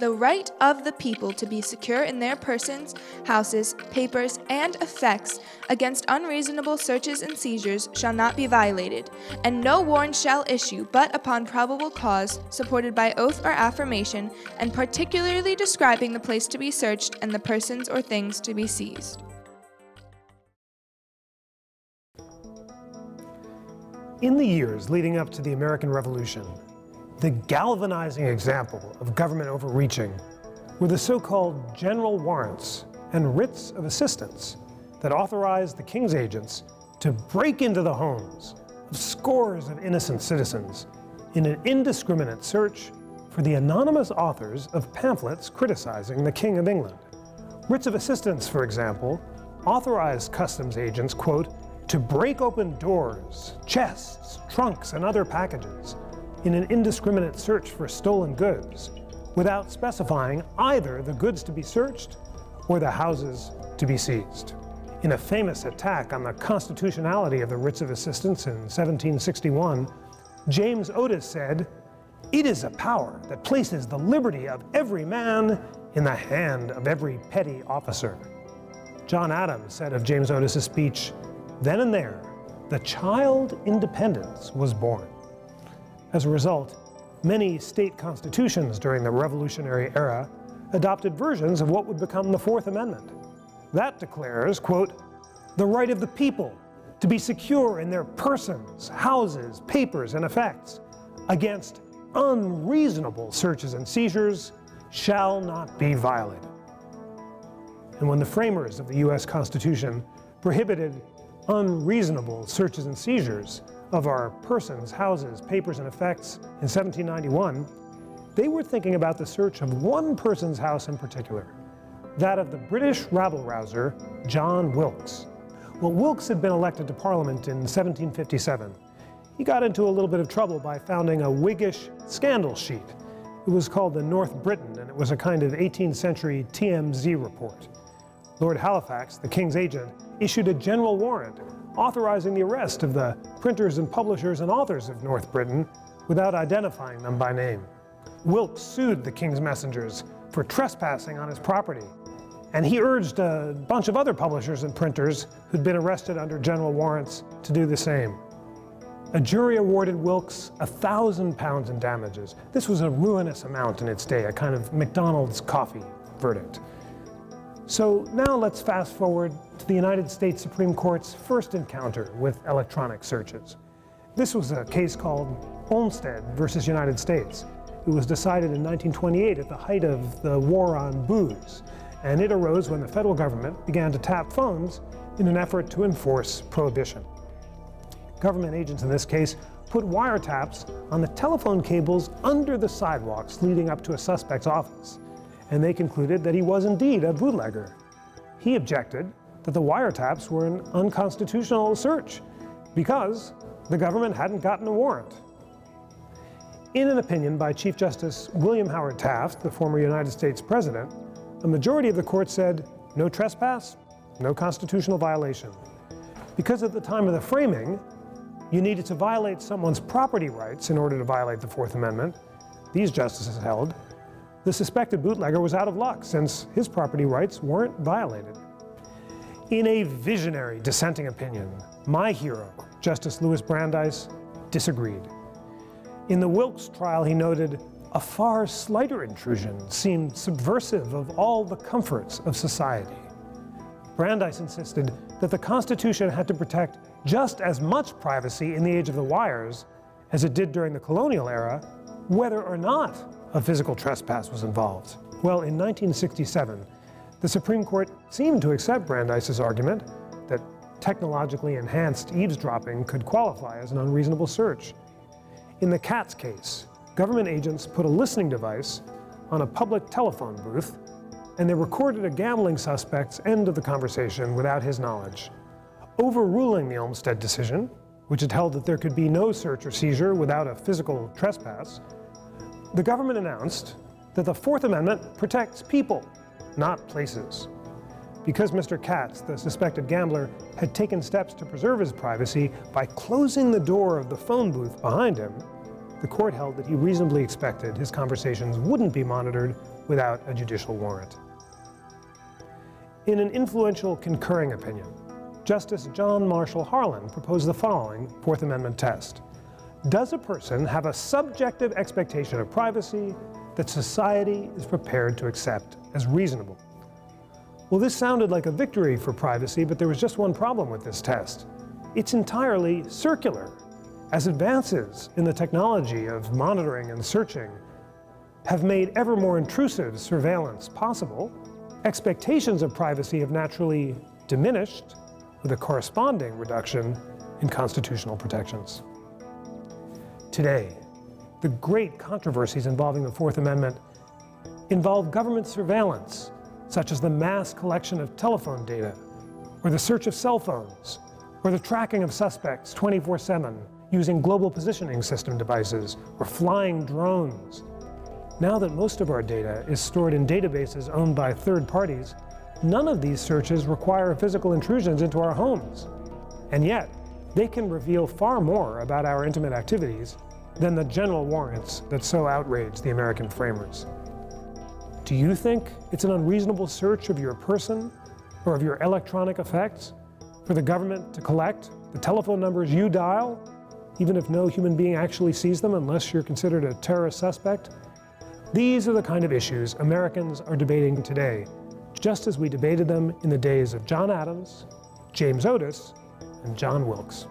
The right of the people to be secure in their persons, houses, papers, and effects against unreasonable searches and seizures shall not be violated, and no warrant shall issue but upon probable cause, supported by oath or affirmation, and particularly describing the place to be searched and the persons or things to be seized. In the years leading up to the American Revolution, the galvanizing example of government overreaching were the so-called general warrants and writs of assistance that authorized the king's agents to break into the homes of scores of innocent citizens in an indiscriminate search for the anonymous authors of pamphlets criticizing the King of England. Writs of assistance, for example, authorized customs agents, quote, to break open doors, chests, trunks, and other packages in an indiscriminate search for stolen goods without specifying either the goods to be searched or the houses to be seized. In a famous attack on the constitutionality of the writs of assistance in 1761, James Otis said, It is a power that places the liberty of every man in the hand of every petty officer. John Adams said of James Otis's speech, Then and there, the child independence was born. As a result, many state constitutions during the Revolutionary era adopted versions of what would become the Fourth Amendment. That declares, quote, the right of the people to be secure in their persons, houses, papers, and effects against unreasonable searches and seizures shall not be violated. And when the framers of the U.S. Constitution prohibited unreasonable searches and seizures of our persons, houses, papers, and effects in 1791, they were thinking about the search of one person's house in particular, that of the British rabble-rouser John Wilkes. Well, Wilkes had been elected to Parliament in 1757. He got into a little bit of trouble by founding a Whiggish scandal sheet. It was called the North Briton, and it was a kind of 18th century TMZ report. Lord Halifax, the king's agent, issued a general warrant authorizing the arrest of the printers and publishers and authors of North Briton without identifying them by name. Wilkes sued the king's messengers for trespassing on his property, and he urged a bunch of other publishers and printers who'd been arrested under general warrants to do the same. A jury awarded Wilkes a thousand pounds in damages. This was a ruinous amount in its day, a kind of McDonald's coffee verdict. So now let's fast forward to the United States Supreme Court's first encounter with electronic searches. This was a case called Olmstead versus United States. It was decided in 1928 at the height of the war on booze, and it arose when the federal government began to tap phones in an effort to enforce prohibition. Government agents in this case put wiretaps on the telephone cables under the sidewalks leading up to a suspect's office and they concluded that he was indeed a bootlegger. He objected that the wiretaps were an unconstitutional search because the government hadn't gotten a warrant. In an opinion by Chief Justice William Howard Taft, the former United States President, a majority of the court said no trespass, no constitutional violation. Because at the time of the framing, you needed to violate someone's property rights in order to violate the Fourth Amendment, these justices held the suspected bootlegger was out of luck since his property rights weren't violated. In a visionary dissenting opinion, my hero, Justice Louis Brandeis, disagreed. In the Wilkes trial, he noted, a far slighter intrusion seemed subversive of all the comforts of society. Brandeis insisted that the Constitution had to protect just as much privacy in the age of the wires as it did during the colonial era, whether or not a physical trespass was involved. Well, in 1967, the Supreme Court seemed to accept Brandeis's argument that technologically enhanced eavesdropping could qualify as an unreasonable search. In the Katz case, government agents put a listening device on a public telephone booth and they recorded a gambling suspect's end of the conversation without his knowledge, overruling the Olmstead decision, which had held that there could be no search or seizure without a physical trespass, the government announced that the Fourth Amendment protects people, not places. Because Mr. Katz, the suspected gambler, had taken steps to preserve his privacy by closing the door of the phone booth behind him, the court held that he reasonably expected his conversations wouldn't be monitored without a judicial warrant. In an influential concurring opinion, Justice John Marshall Harlan proposed the following Fourth Amendment test. Does a person have a subjective expectation of privacy that society is prepared to accept as reasonable? Well, this sounded like a victory for privacy, but there was just one problem with this test. It's entirely circular. As advances in the technology of monitoring and searching have made ever more intrusive surveillance possible, expectations of privacy have naturally diminished with a corresponding reduction in constitutional protections. Today, the great controversies involving the Fourth Amendment involve government surveillance, such as the mass collection of telephone data, or the search of cell phones, or the tracking of suspects 24 7 using global positioning system devices or flying drones. Now that most of our data is stored in databases owned by third parties, None of these searches require physical intrusions into our homes. And yet, they can reveal far more about our intimate activities than the general warrants that so outrage the American framers. Do you think it's an unreasonable search of your person or of your electronic effects for the government to collect the telephone numbers you dial, even if no human being actually sees them unless you're considered a terrorist suspect? These are the kind of issues Americans are debating today just as we debated them in the days of John Adams, James Otis, and John Wilkes.